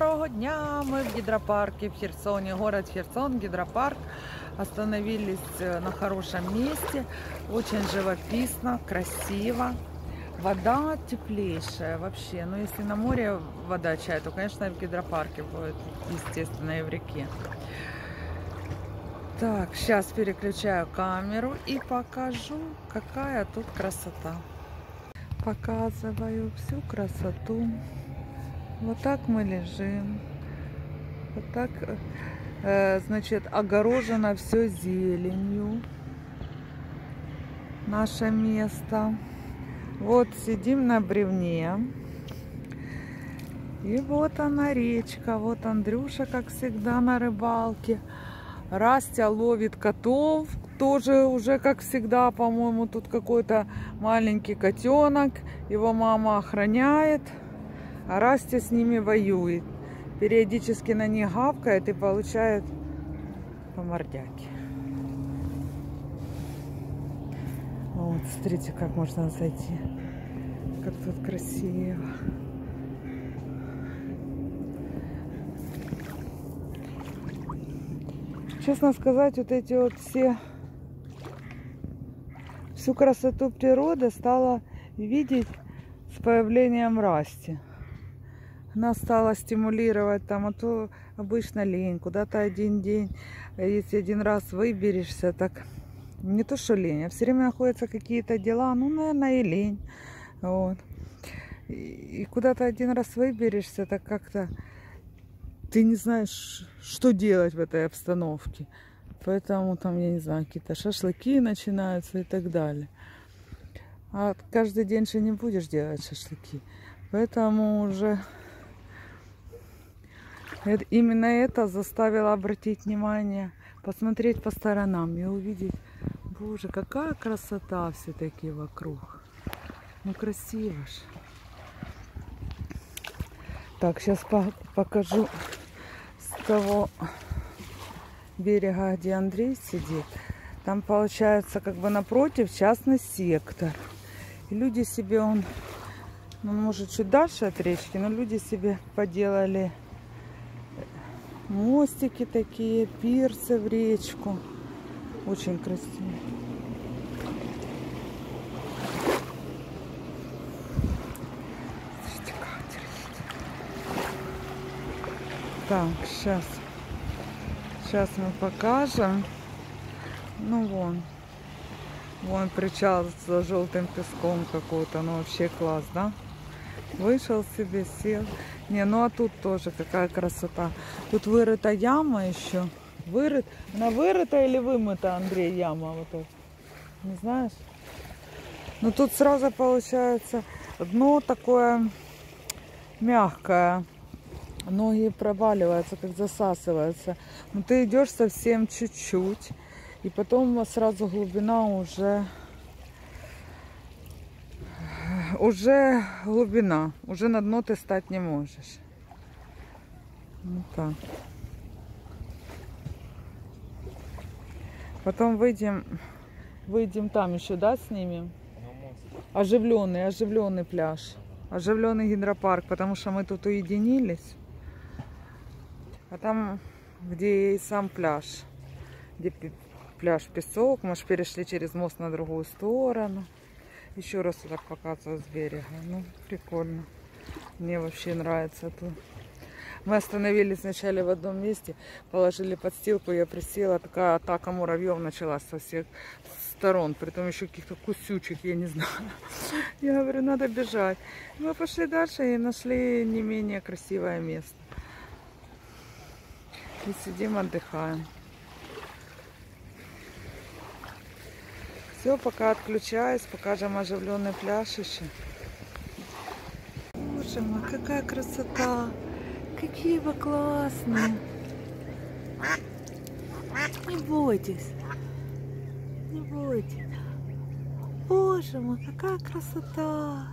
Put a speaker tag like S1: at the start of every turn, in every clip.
S1: Доброго дня! Мы в гидропарке в Херсоне, город Херсон, гидропарк. Остановились на хорошем месте, очень живописно, красиво. Вода теплейшая вообще. Но если на море вода чай, то, конечно, в гидропарке будет, естественно, и в реке. Так, сейчас переключаю камеру и покажу, какая тут красота. Показываю всю красоту. Вот так мы лежим. Вот так, э, значит, огорожено все зеленью. Наше место. Вот сидим на бревне. И вот она речка. Вот Андрюша, как всегда, на рыбалке. Растя ловит котов. Тоже уже, как всегда, по-моему, тут какой-то маленький котенок. Его мама охраняет. А Растя с ними воюет. Периодически на них гавкает и получает по мордяке. Вот, смотрите, как можно зайти. Как тут красиво. Честно сказать, вот эти вот все всю красоту природы стала видеть с появлением расти. Она стала стимулировать там, а то обычно лень, куда-то один день, если один раз выберешься, так не то что лень, а все время находятся какие-то дела, ну, наверное, и лень. Вот. И, и куда-то один раз выберешься, так как-то ты не знаешь, что делать в этой обстановке. Поэтому там, я не знаю, какие-то шашлыки начинаются и так далее. А каждый день же не будешь делать шашлыки. Поэтому уже именно это заставило обратить внимание, посмотреть по сторонам и увидеть, боже, какая красота все-таки вокруг. Ну красиво ж. Так, сейчас покажу с того берега, где Андрей сидит. Там получается как бы напротив частный сектор. И люди себе, он, ну, может чуть дальше от речки, но люди себе поделали мостики такие, пирсы в речку. Очень красиво. Так, сейчас. Сейчас мы покажем. Ну вон. Вон причал за желтым песком какой-то. Ну вообще класс, да? Вышел себе, сел. Не, ну а тут тоже какая красота. Тут вырыта яма еще. Вырыт. Она вырыта или вымыта, Андрей, яма вот эта? Не знаешь? Ну тут сразу получается дно такое мягкое ноги проваливаются, как засасываются. Но ты идешь совсем чуть-чуть, и потом сразу глубина уже уже глубина, уже на дно ты стать не можешь. Вот так. Потом выйдем, выйдем там еще, да, снимем? Оживленный, оживленный пляж. Оживленный гидропарк, потому что мы тут уединились. А там, где и сам пляж, где пляж песок, мы же перешли через мост на другую сторону. Еще раз так показываю с берега. Ну, прикольно. Мне вообще нравится тут. Мы остановились вначале в одном месте, положили подстилку, я присела, такая атака муравьев началась со всех сторон, притом еще каких-то кусючих, я не знаю. Я говорю, надо бежать. Мы пошли дальше и нашли не менее красивое место. И сидим, отдыхаем. Все, пока отключаюсь, покажем оживленный пляж еще. Боже мой, какая красота! Какие вы классные! Не бойтесь! Не бойтесь! Боже мой, какая красота!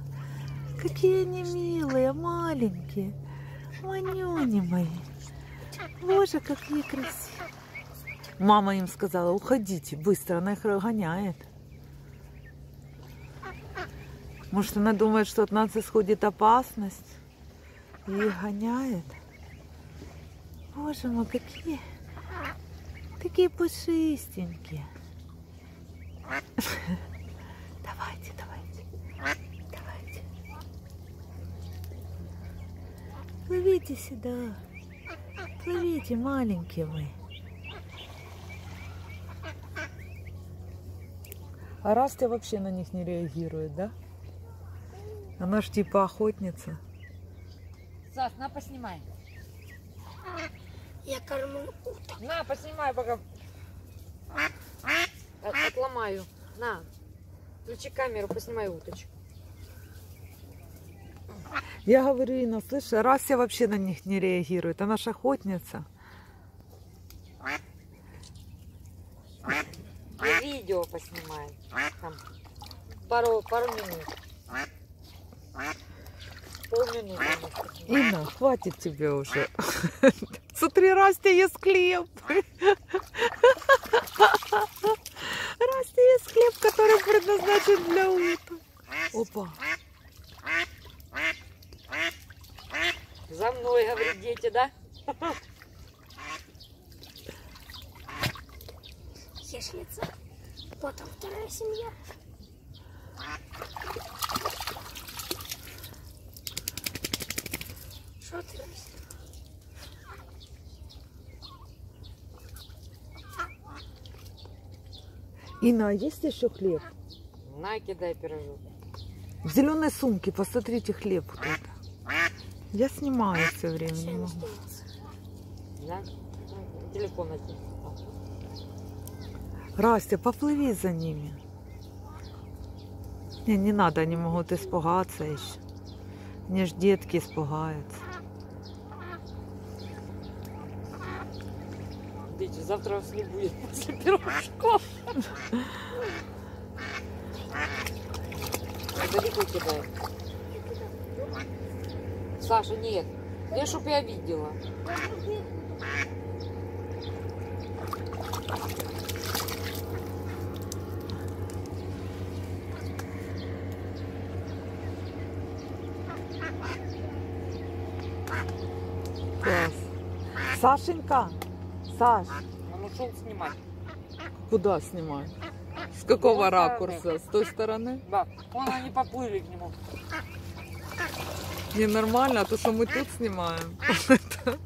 S1: Какие они милые, маленькие! Манюни мои! Боже, какие красивые. Мама им сказала, уходите быстро, она их гоняет. Может, она думает, что от нас исходит опасность и гоняет. боже мой, какие, такие пушистенькие. Давайте, давайте, давайте. Плывите сюда. Плывите, маленькие вы. А Растя вообще на них не реагирует, да? Она ж типа охотница.
S2: Саш, на, поснимай.
S3: Я кормлю уток.
S2: На, поснимай, пока От- отломаю. На, включи камеру, поснимай уточку.
S1: Я говорю, Инна, слышь, Растя вообще на них не реагирует. Она ж охотница.
S2: И видео поснимай. Там, пару, пару минут.
S1: Инна, хватит тебе уже. Смотри, Растя ест хлеб. Растя ест хлеб, который предназначен для уток. Опа.
S2: За мной, говорит, дети, да?
S3: Хищница. Потом вторая семья. Что ты Настя?
S1: Инна, а есть еще хлеб?
S2: На, кидай пирожок.
S1: В зеленой сумке, посмотрите, хлеб вот это. Я снимаю все время, не могу.
S2: Да? Телефон один.
S1: Растя, поплыви за ними. Не, не надо, они могут испугаться еще. Мне ж детки испугаются.
S2: Дети, завтра вас не будет после пирожков. Далеко кидай. Саша, нет. Я чтоб я видела.
S1: Класс. Сашенька, Саш,
S2: Он ушел снимать.
S1: Куда снимать? С какого
S2: той
S1: ракурса?
S2: стороны.
S1: С той стороны?
S2: Да, вон они поплыли к нему.
S1: Ненормально, а то, что мы тут снимаем.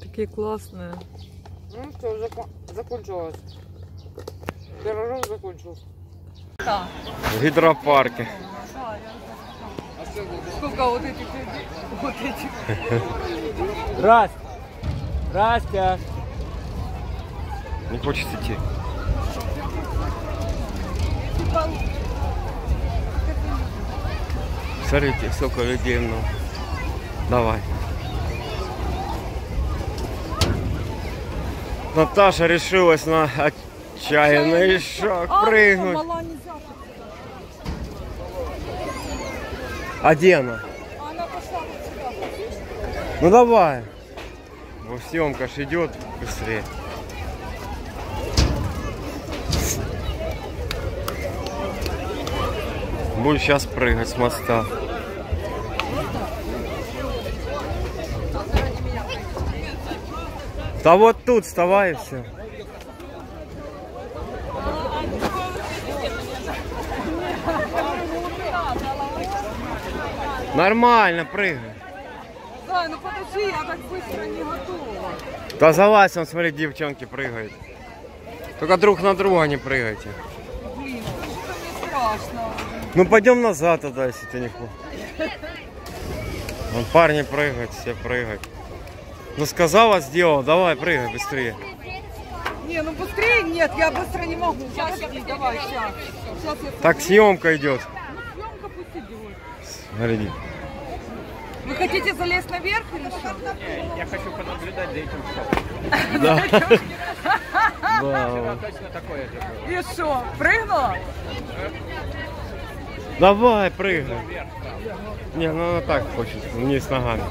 S1: Такие классные.
S2: Ну все, закончилось. Пирожок закончился.
S4: В гидропарке.
S1: Сколько вот этих вот этих.
S4: Расть! Растя! Не хочешь идти? Смотрите, сколько людей много. Давай. Наташа решилась на отчаянный шаг прыгнуть. А где она?
S1: Она пошла вот сюда.
S4: Ну давай. Во съемка ж идет быстрее. Буду сейчас прыгать с моста. Да вот тут вставай и все. Нормально, прыгай.
S1: Зай, ну подожди, я так быстро не готова.
S4: Да залазь, он, смотри, девчонки прыгают. Только друг на друга не прыгайте.
S1: Блин, что мне страшно.
S4: Ну пойдем назад тогда, если ты не хочешь. Вон парни прыгают, все прыгают. Ну сказала, сделала, давай, прыгай быстрее.
S1: Не, ну быстрее нет, я быстро не могу. Подожди, давай, сейчас. Сейчас я...
S4: Так съемка идет.
S1: Ну, съемка пусть идет.
S4: Смотри.
S1: Вы хотите залезть наверх или что?
S4: Да. Да.
S1: И что, прыгнула?
S4: Давай, прыгай. Не, ну она так хочет, вниз ногами.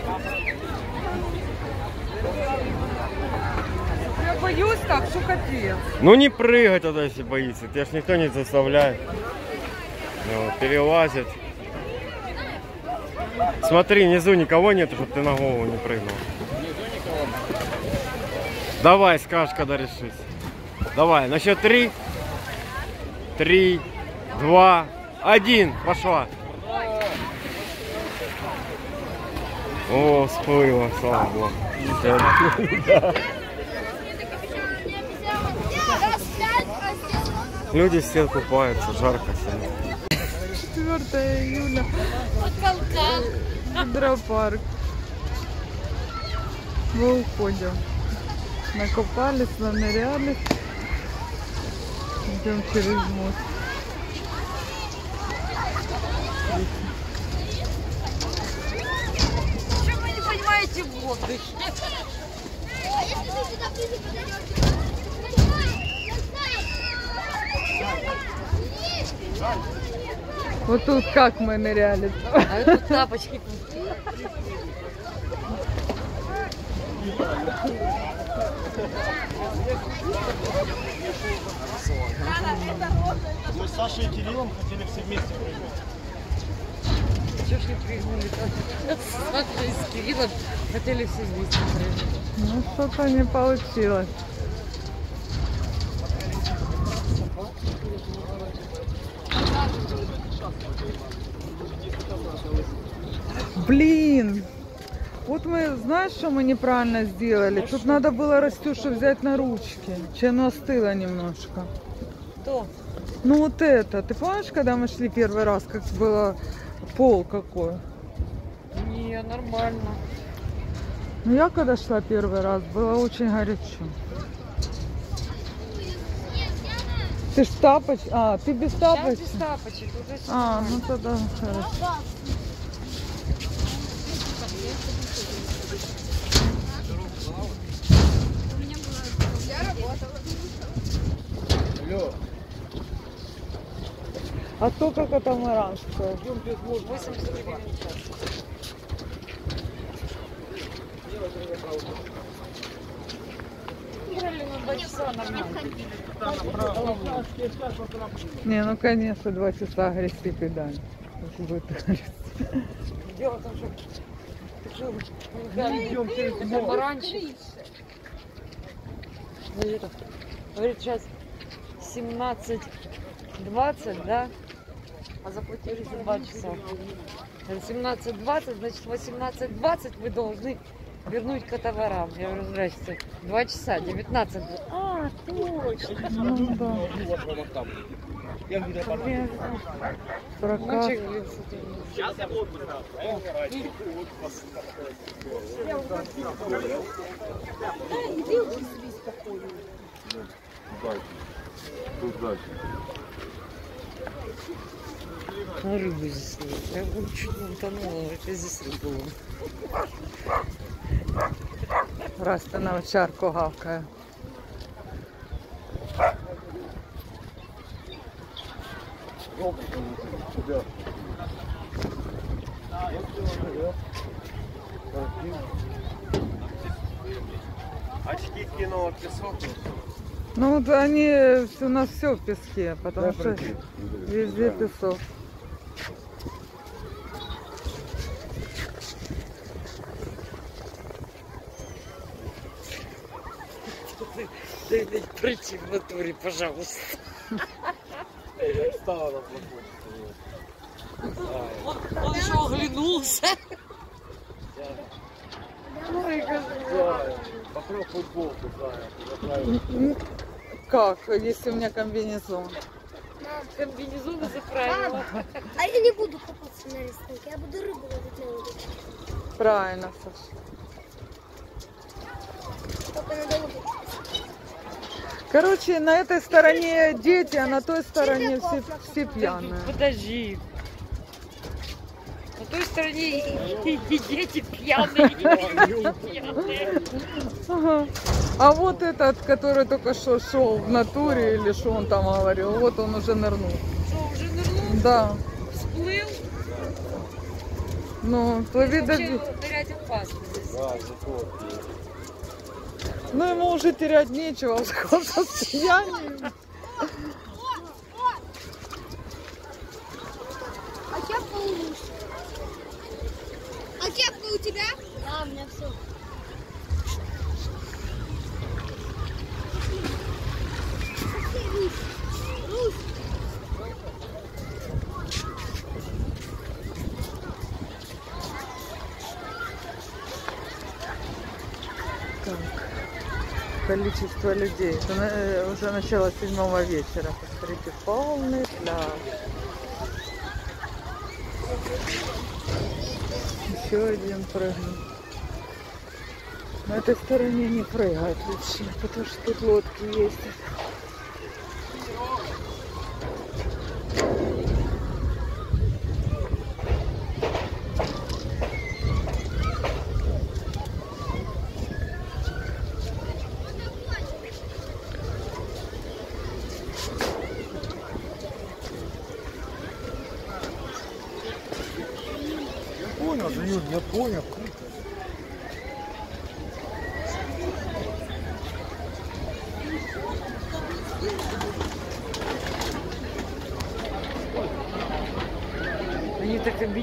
S1: Я боюсь так, что капец.
S4: Ну не прыгай тогда, если боится. Тебя ж никто не заставляет. Вот, перелазит. Смотри, внизу никого нету, чтобы ты на голову не прыгнул. Давай, скажешь, когда решись. Давай, на счет три. Три, два, один. Пошла. О, всплыла, слава богу. Люди все купаются, жарко сегодня.
S1: 4 июля. Гидропарк. Мы уходим. Накопались, наныряли. Идем через мост.
S2: Что вы не понимаете в воздухе?
S1: Вот тут как мы ныряли.
S2: А тут тапочки.
S5: Мы с Сашей и Кириллом хотели все вместе прыгнуть.
S2: Чего ж не прыгнули? С Сашей и с Кириллом хотели все вместе прыгнуть.
S1: Ну что-то не получилось. Блин! Вот мы, знаешь, что мы неправильно сделали? Тут надо было Растюшу взять на ручки. Че оно остыло немножко.
S2: Кто?
S1: Ну вот это, ты помнишь, когда мы шли первый раз, как было пол какой?
S2: Не, нормально.
S1: Ну я когда шла первый раз, было очень горячо. Ты ж тапоч... А, ты без тапочек?
S2: без тапочек, уже
S1: А, ну тогда хорошо. А сколько катамаран стоит?
S2: 80 гривен в час. Играли на два часа нормально.
S1: Не, ну конечно, два часа грести педаль. Если будет грести.
S2: Дело в том, что такой баранчик. Говорит, говорит, сейчас 17.20, да? А заплатили за 2 часа. Говорит, 17.20, значит 18.20 вы должны вернуть котоварам. Я говорю, здрасте. 2 часа, 19. А, точно.
S1: Ну да.
S5: Я в гидропарке.
S2: Блин,
S1: Прокат.
S2: мальчик, блин, с
S5: я буду
S2: На рыбу здесь нет. Я говорю, чуть не утонула, это здесь рыба.
S1: Рasta на овчарку гавкає.
S4: Очки кинула песок.
S1: Ну вот они, у нас все в песке, потому что везде песок.
S2: Дай дай пройти в натуре, пожалуйста.
S5: Стала на плохой.
S2: Он, он еще оглянулся.
S5: Покрой футболку, Зая.
S1: Как, если у меня комбинезон?
S2: Комбинезон заправила.
S3: А я не буду купаться на рисунке, я буду рыбу ловить на удочку.
S1: Правильно, Саша.
S3: Только надо удочку.
S1: Короче, на этой стороне дети, а на той стороне все, все пьяные.
S2: Подожди. На той стороне и, дети пьяные, и люди пьяные.
S1: А вот этот, который только что шел в натуре, или что он там говорил, вот он уже нырнул.
S2: Что, уже нырнул,
S1: Да,
S2: всплыл?
S1: ну, плыви до...
S2: Нырять опасно здесь.
S5: Да, закот.
S1: Ну, ему уже терять нечего в таком состоянии.
S3: А кепка у Луси. А кепка у тебя? Да, у меня все.
S1: Так, количество людей. Это э, уже начало седьмого вечера. Посмотрите, полный пляж. Еще один прыгнул. На этой стороне не прыгают лучше, потому что тут лодки ездят.
S5: Понял, да, Юр, я понял.
S2: Они так обидели, что ты их снимаешь.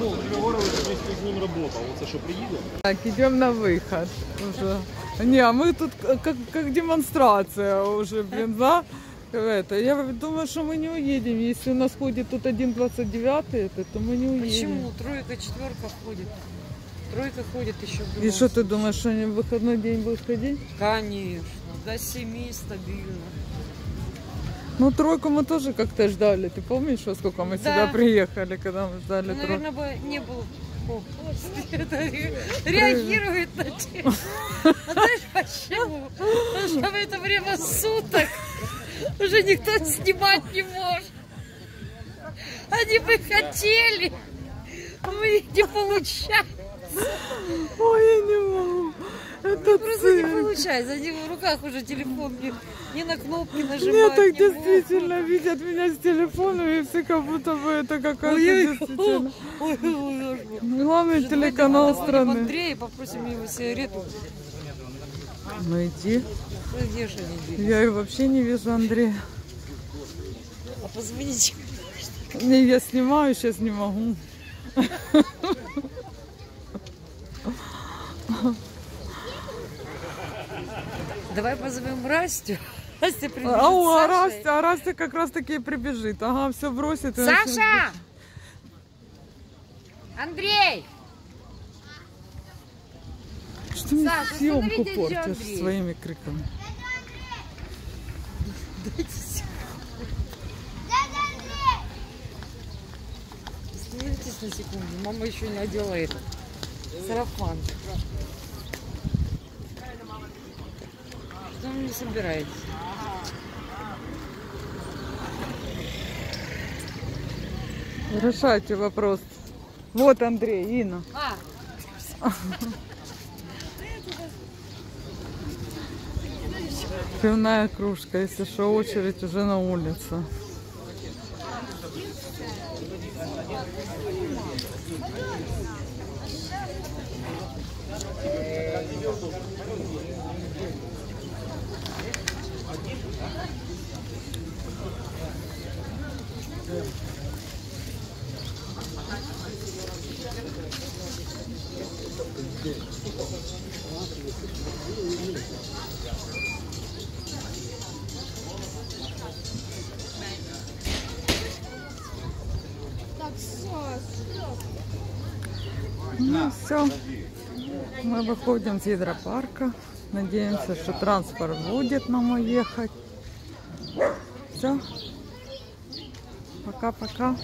S5: Ну, ним?
S1: Так, идем на выход уже. Не, а мы тут как, как демонстрация уже, блин, да? Это, я думаю, что мы не уедем. Если у нас ходит тут 1,29, это, то мы не уедем.
S2: Почему? Тройка, четверка ходит. Тройка ходит еще в
S1: И что ты думаешь, что они в выходной день будут ходить?
S2: Конечно. До семи стабильно.
S1: Ну, тройку мы тоже как-то ждали. Ты помнишь, во сколько мы
S2: Да.
S1: сюда приехали, когда мы ждали
S2: Ну,
S1: тройку?
S2: наверное, бы не было. О, это ре- реагирует на тебя. А знаешь почему? Потому что в это время суток уже никто снимать не может. Они бы хотели, а них не получается.
S1: Ой, я не могу. Это
S2: Просто не получается. Они в руках уже телефон не, не на кнопки
S1: Мне
S2: нажимать.
S1: так действительно видят меня с телефоном, и все как будто бы это какая-то. Главный телеканал страны.
S2: Андрея и попросим его сигарету.
S1: Ну иди.
S2: Ну, где же делись?
S1: Я и вообще не вижу Андрея.
S2: А позвоните.
S1: Не, я снимаю, сейчас не могу.
S2: Давай позовем Растю. Растя прибежит
S1: А, о, а. Растя, а Растя как раз таки прибежит. Ага, все бросит. и начнет
S2: Саша! Андрей!
S1: Что мне
S2: Саша,
S1: съемку портишь
S2: Андрей.
S1: своими криками?
S2: Остановитесь на секунду. Мама еще не одела этот сарафан. Вы не собираетесь?
S1: Решайте вопрос. Вот Андрей, Инна.
S2: А,
S1: Пивная кружка, если что, очередь уже на улице. Все, мы выходим с гидропарка. Надеемся, что транспорт будет нам уехать. Все. Пока-пока.